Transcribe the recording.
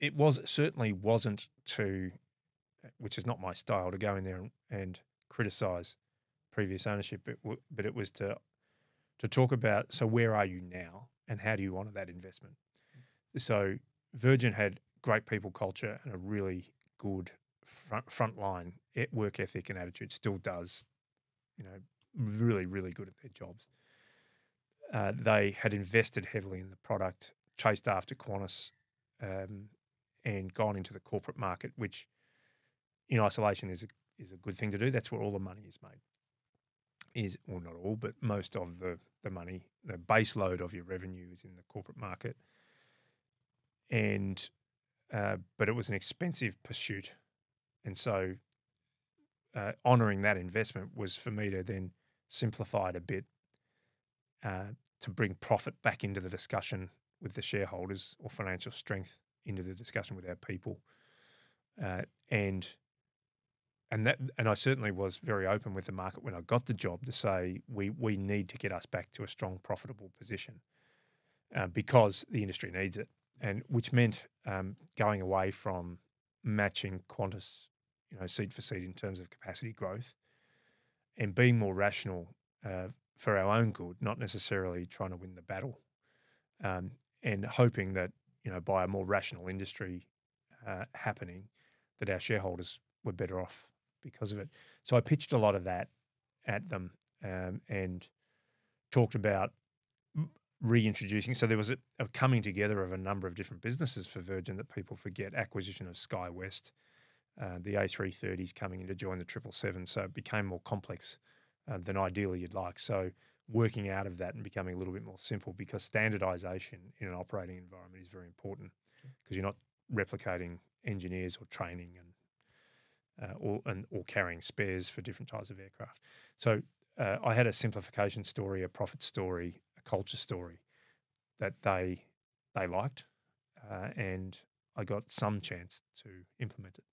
it was certainly wasn't to, which is not my style, to go in there and, and criticise previous ownership, but, but it was to to talk about so where are you now and how do you honour that investment. So Virgin had great people culture and a really good front frontline e- work ethic and attitude. Still does, you know, really really good at their jobs. Uh, they had invested heavily in the product, chased after Qantas, um, and gone into the corporate market, which in isolation is a, is a good thing to do. That's where all the money is made. Is well, not all, but most of the the money, the base load of your revenue is in the corporate market, and uh, but it was an expensive pursuit, and so uh, honouring that investment was for me to then simplify it a bit uh, to bring profit back into the discussion with the shareholders or financial strength into the discussion with our people, uh, and and that and I certainly was very open with the market when I got the job to say we we need to get us back to a strong profitable position uh, because the industry needs it, and which meant um, going away from matching Qantas, you know, seat for seat in terms of capacity growth, and being more rational uh, for our own good, not necessarily trying to win the battle, um, and hoping that you know by a more rational industry uh, happening, that our shareholders were better off because of it. So I pitched a lot of that at them um, and talked about reintroducing. So there was a, a coming together of a number of different businesses for Virgin that people forget. Acquisition of SkyWest, uh, the A330s coming in to join the 777. So it became more complex uh, than ideally you'd like. So working out of that and becoming a little bit more simple because standardization in an operating environment is very important because you're not replicating engineers or training and uh, or and or carrying spares for different types of aircraft. So uh, I had a simplification story, a profit story, a culture story that they they liked, uh, and I got some chance to implement it.